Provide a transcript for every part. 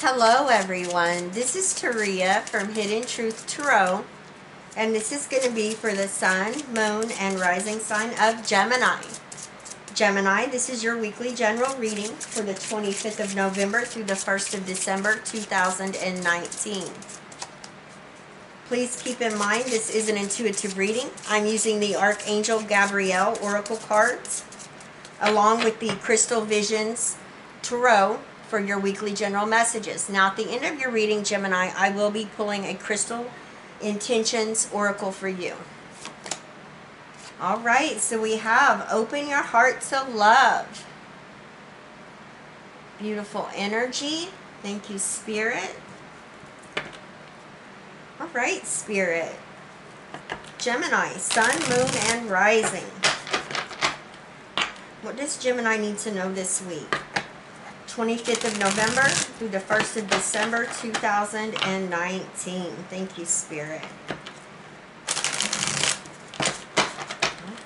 Hello everyone, this is Taria from Hidden Truth Tarot and this is going to be for the Sun, Moon, and Rising sign of Gemini. Gemini, this is your weekly general reading for the 25th of November through the 1st of December 2019. Please keep in mind this is an intuitive reading. I'm using the Archangel Gabriel Oracle cards along with the Crystal Visions Tarot for your weekly general messages. Now, at the end of your reading, Gemini, I will be pulling a Crystal Intentions Oracle for you. All right, so we have Open Your Heart to Love. Beautiful energy. Thank you, Spirit. All right, Spirit. Gemini, Sun, Moon, and Rising. What does Gemini need to know this week? 25th of November through the 1st of December 2019. Thank you, Spirit.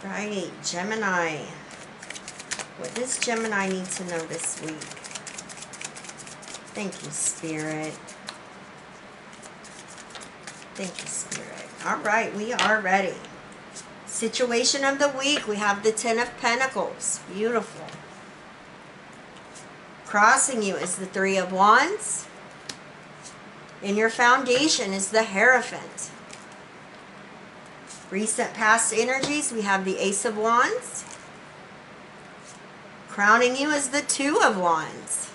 All right, Gemini. What does Gemini need to know this week? Thank you, Spirit. Thank you, Spirit. All right, we are ready. Situation of the week, we have the Ten of Pentacles. Beautiful. Crossing you is the Three of Wands. In your foundation is the Hierophant. Recent past energies, we have the Ace of Wands. Crowning you is the Two of Wands.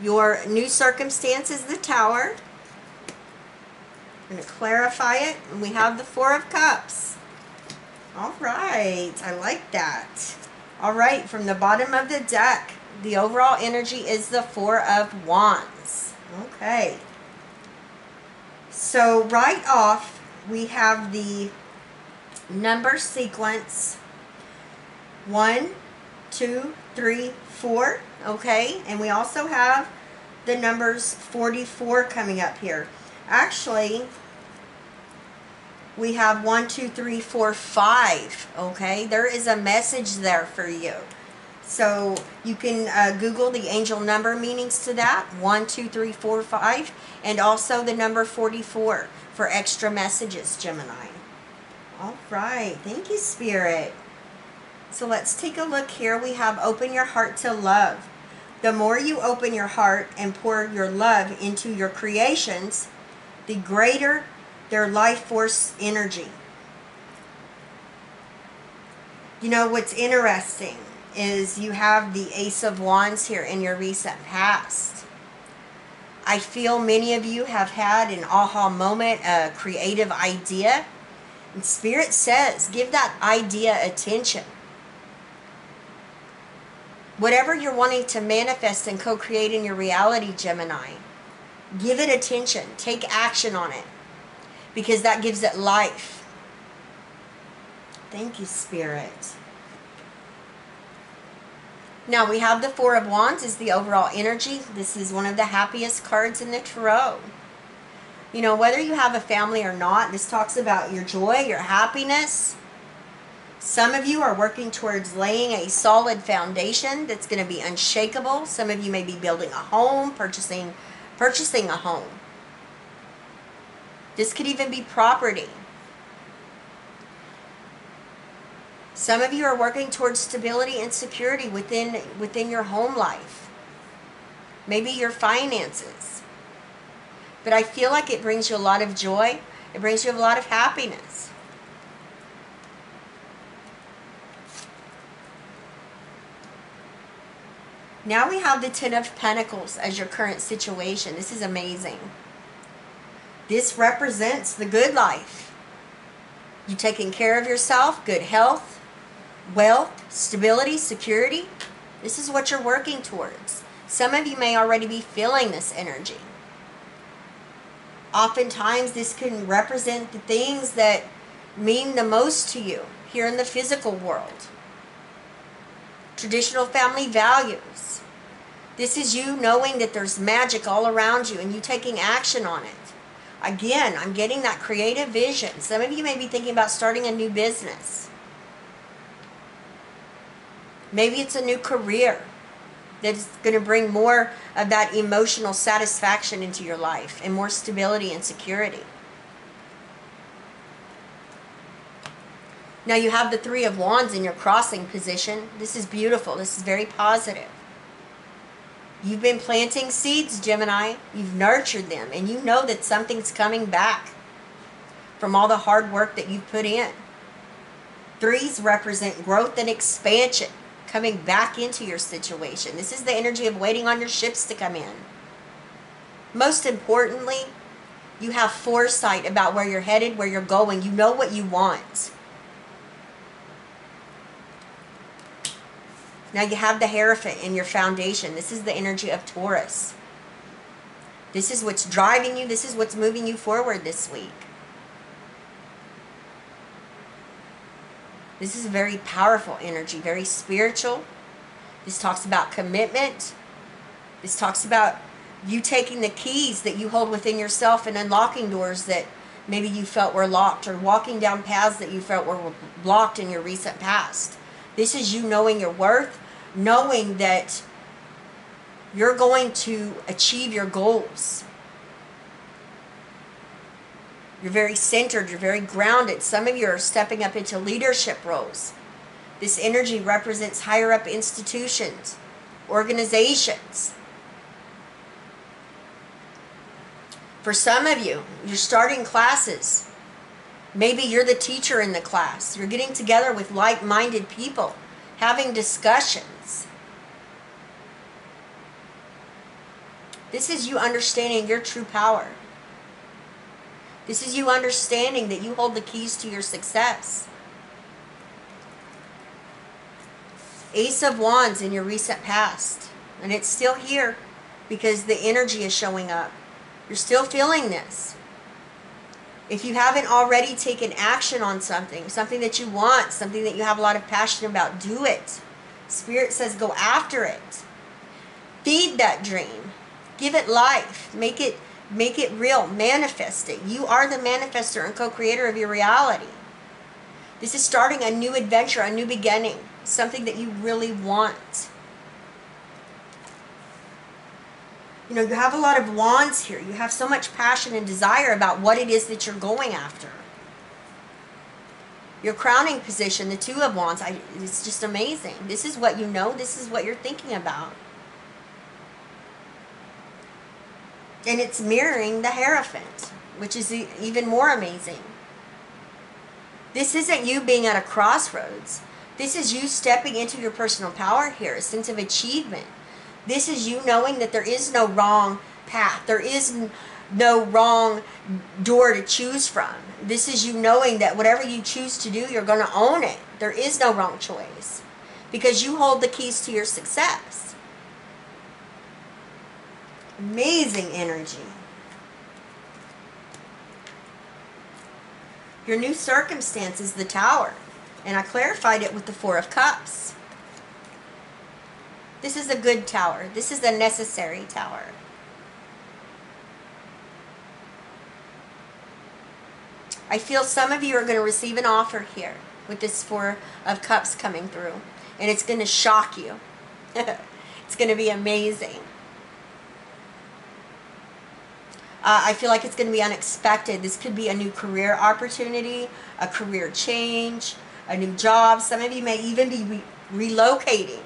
Your new circumstances, the Tower. I'm going to clarify it. And we have the Four of Cups. All right. I like that. All right, from the bottom of the deck, the overall energy is the Four of Wands. Okay. So right off, we have the number sequence. One, two, three, four. Okay, and we also have the numbers 44 coming up here. Actually, we have one, two, three, four, five. Okay, there is a message there for you. So you can uh, Google the angel number meanings to that one, two, three, four, five, and also the number 44 for extra messages, Gemini. All right, thank you, Spirit. So let's take a look here. We have open your heart to love. The more you open your heart and pour your love into your creations, the greater their life force energy. You know, what's interesting is you have the Ace of Wands here in your recent past. I feel many of you have had an aha moment, a creative idea. And Spirit says, give that idea attention. Whatever you're wanting to manifest and co-create in your reality, Gemini, give it attention. Take action on it because that gives it life. Thank you, Spirit. Now we have the Four of Wands is the overall energy. This is one of the happiest cards in the Tarot. You know, whether you have a family or not, this talks about your joy, your happiness. Some of you are working towards laying a solid foundation that's going to be unshakable. Some of you may be building a home, purchasing, purchasing a home. This could even be property. Some of you are working towards stability and security within, within your home life. Maybe your finances. But I feel like it brings you a lot of joy. It brings you a lot of happiness. Now we have the Ten of Pentacles as your current situation. This is amazing. This represents the good life. You taking care of yourself, good health, wealth, stability, security. This is what you're working towards. Some of you may already be feeling this energy. Oftentimes, this can represent the things that mean the most to you here in the physical world. Traditional family values. This is you knowing that there's magic all around you and you taking action on it. Again, I'm getting that creative vision. Some of you may be thinking about starting a new business. Maybe it's a new career. that's going to bring more of that emotional satisfaction into your life and more stability and security. Now you have the Three of Wands in your crossing position. This is beautiful. This is very positive. You've been planting seeds, Gemini. You've nurtured them, and you know that something's coming back from all the hard work that you've put in. Threes represent growth and expansion coming back into your situation. This is the energy of waiting on your ships to come in. Most importantly, you have foresight about where you're headed, where you're going. You know what you want. Now you have the Hierophant in your foundation. This is the energy of Taurus. This is what's driving you. This is what's moving you forward this week. This is a very powerful energy, very spiritual. This talks about commitment. This talks about you taking the keys that you hold within yourself and unlocking doors that maybe you felt were locked or walking down paths that you felt were blocked in your recent past. This is you knowing your worth, knowing that you're going to achieve your goals. You're very centered, you're very grounded. Some of you are stepping up into leadership roles. This energy represents higher up institutions, organizations. For some of you, you're starting classes. Maybe you're the teacher in the class. You're getting together with like minded people, having discussions. This is you understanding your true power. This is you understanding that you hold the keys to your success. Ace of Wands in your recent past. And it's still here because the energy is showing up. You're still feeling this. If you haven't already taken action on something, something that you want, something that you have a lot of passion about, do it. Spirit says go after it. Feed that dream. Give it life. Make it Make it real. Manifest it. You are the manifester and co-creator of your reality. This is starting a new adventure, a new beginning, something that you really want. You know, you have a lot of wands here. You have so much passion and desire about what it is that you're going after. Your crowning position, the two of wands, I, it's just amazing. This is what you know. This is what you're thinking about. And it's mirroring the Hierophant, which is even more amazing. This isn't you being at a crossroads. This is you stepping into your personal power here, a sense of achievement. This is you knowing that there is no wrong path. There is no wrong door to choose from. This is you knowing that whatever you choose to do, you're going to own it. There is no wrong choice because you hold the keys to your success. Amazing energy. Your new circumstance is the tower. And I clarified it with the Four of Cups. This is a good tower. This is a necessary tower. I feel some of you are going to receive an offer here with this Four of Cups coming through. And it's going to shock you. it's going to be amazing. Uh, I feel like it's going to be unexpected. This could be a new career opportunity, a career change, a new job. Some of you may even be re relocating.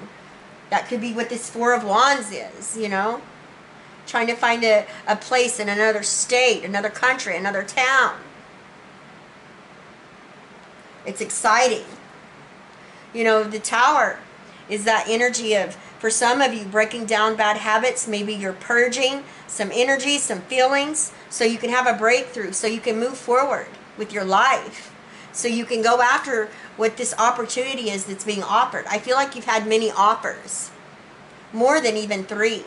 That could be what this Four of Wands is, you know? Trying to find a, a place in another state, another country, another town. It's exciting. You know, the tower is that energy of for some of you, breaking down bad habits, maybe you're purging some energy, some feelings, so you can have a breakthrough, so you can move forward with your life, so you can go after what this opportunity is that's being offered. I feel like you've had many offers, more than even three.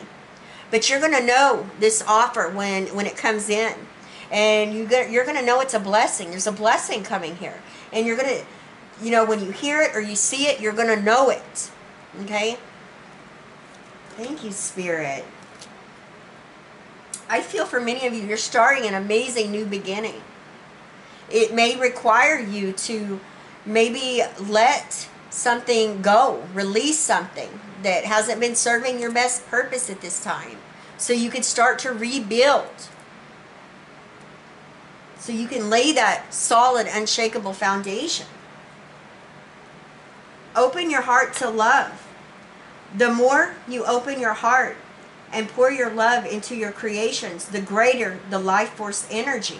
But you're going to know this offer when, when it comes in. And you get, you're going to know it's a blessing. There's a blessing coming here. And you're going to, you know, when you hear it or you see it, you're going to know it. Okay? Thank you, Spirit. I feel for many of you, you're starting an amazing new beginning. It may require you to maybe let something go, release something that hasn't been serving your best purpose at this time. So you can start to rebuild. So you can lay that solid, unshakable foundation. Open your heart to love. The more you open your heart and pour your love into your creations, the greater the life force energy.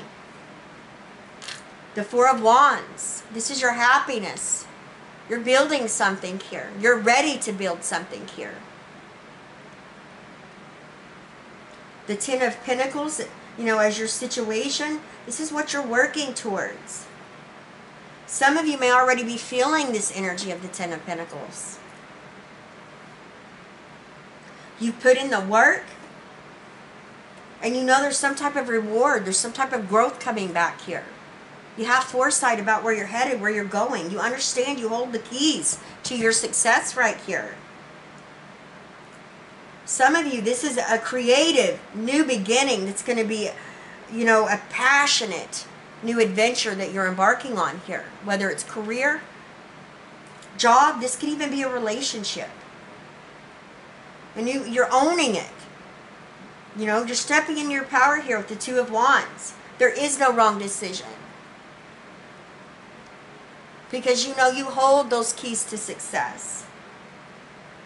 The Four of Wands. This is your happiness. You're building something here. You're ready to build something here. The Ten of Pentacles, you know, as your situation, this is what you're working towards. Some of you may already be feeling this energy of the Ten of Pentacles. You put in the work, and you know there's some type of reward, there's some type of growth coming back here. You have foresight about where you're headed, where you're going. You understand you hold the keys to your success right here. Some of you, this is a creative new beginning that's going to be, you know, a passionate new adventure that you're embarking on here. Whether it's career, job, this could even be a relationship. And you, you're owning it. You know, you're stepping in your power here with the Two of Wands. There is no wrong decision because you know you hold those keys to success.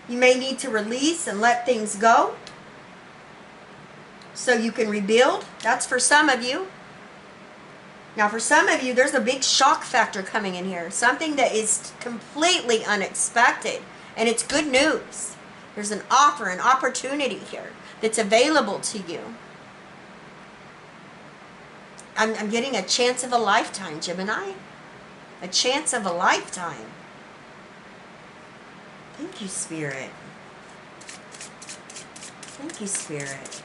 You may need to release and let things go so you can rebuild. That's for some of you. Now, for some of you, there's a big shock factor coming in here. Something that is completely unexpected. And it's good news. There's an offer, an opportunity here that's available to you. I'm, I'm getting a chance of a lifetime, Gemini. A chance of a lifetime. Thank you, Spirit. Thank you, Spirit.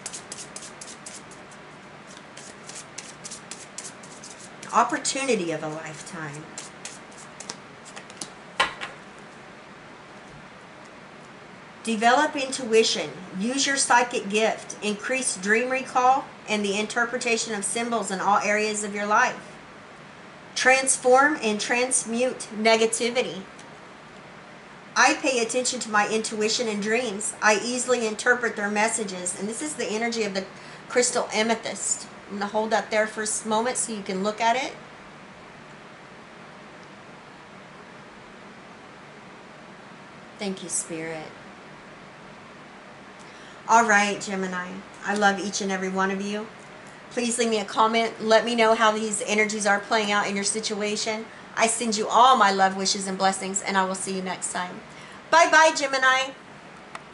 Opportunity of a lifetime. Develop intuition. Use your psychic gift. Increase dream recall and the interpretation of symbols in all areas of your life transform and transmute negativity. I pay attention to my intuition and dreams. I easily interpret their messages. And this is the energy of the crystal amethyst. I'm going to hold that there for a moment so you can look at it. Thank you, Spirit. All right, Gemini. I love each and every one of you. Please leave me a comment. Let me know how these energies are playing out in your situation. I send you all my love, wishes, and blessings, and I will see you next time. Bye-bye, Gemini.